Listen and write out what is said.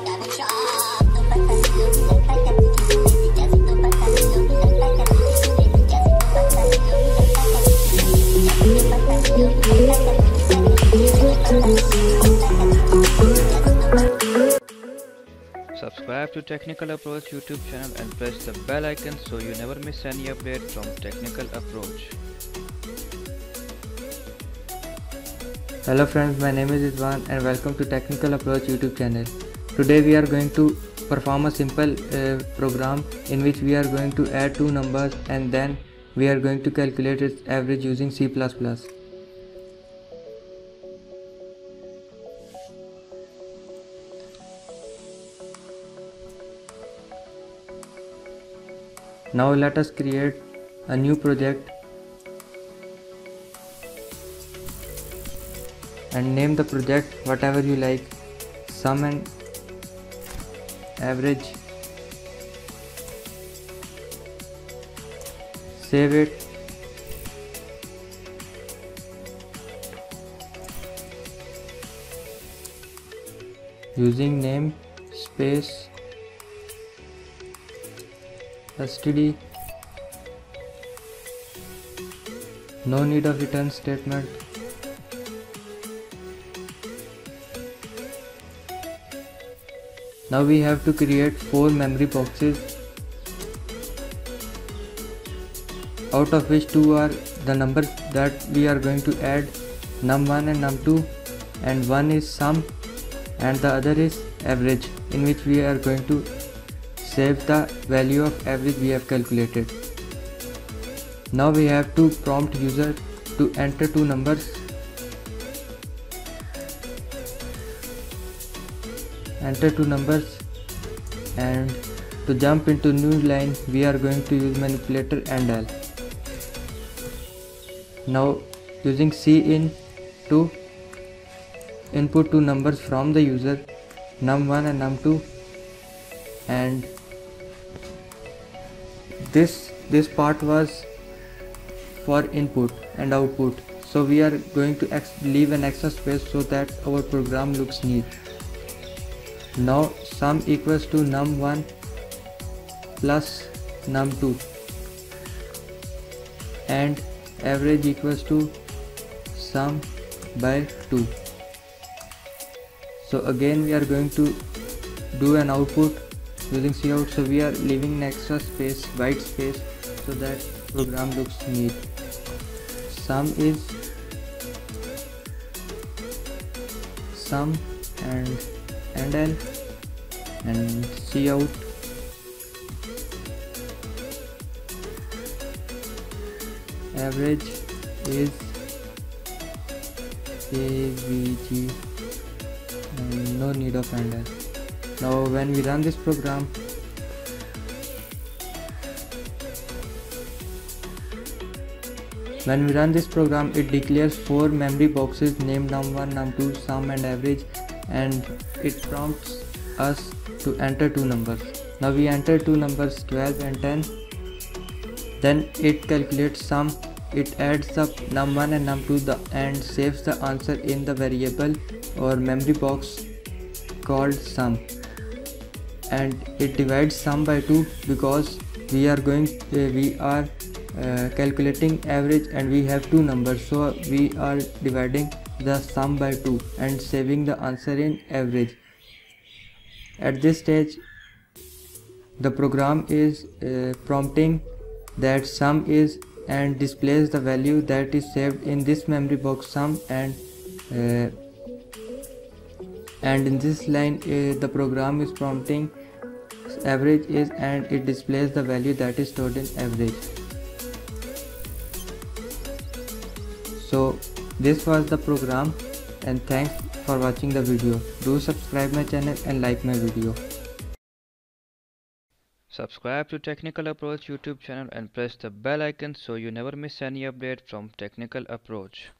Subscribe to Technical Approach YouTube channel and press the bell icon so you never miss any update from Technical Approach. Hello friends, my name is Izwan and welcome to Technical Approach YouTube channel. Today we are going to perform a simple uh, program in which we are going to add two numbers and then we are going to calculate its average using C++. Now let us create a new project and name the project whatever you like sum and average. Save it. Using name space std no need of return statement now we have to create four memory boxes out of which two are the numbers that we are going to add. Num1 and num2 and one is sum and the other is average in which we are going to save the value of average we have calculated. Now we have to prompt user to enter two numbers enter two numbers and to jump into new line we are going to use manipulator endl now using cin to input two numbers from the user num1 and num2 and this this part was for input and output. So we are going to leave an extra space so that our program looks neat now sum equals to num1 plus num2 and average equals to sum by 2 so again we are going to do an output using cout. So we are leaving an extra space white space so that program looks neat. Sum is sum and endl and cout average is avg and mm, no need of handle. Now when we run this program when we run this program it declares four memory boxes named num1 num2 sum and average and it prompts us to enter two numbers. Now we enter two numbers 12 and 10. Then it calculates sum. It adds up num1 and num2 the, and saves the answer in the variable or memory box called sum. And it divides sum by 2 because we are going uh, we are uh, calculating average and we have two numbers so we are dividing the sum by 2 and saving the answer in average. At this stage the program is uh, prompting that sum is and displays the value that is saved in this memory box sum and uh, and in this line uh, the program is prompting average is and it displays the value that is stored in average so this was the program and thanks for watching the video. Do subscribe my channel and like my video. Subscribe to Technical Approach YouTube channel and press the bell icon so you never miss any update from Technical Approach.